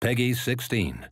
Peggy 16.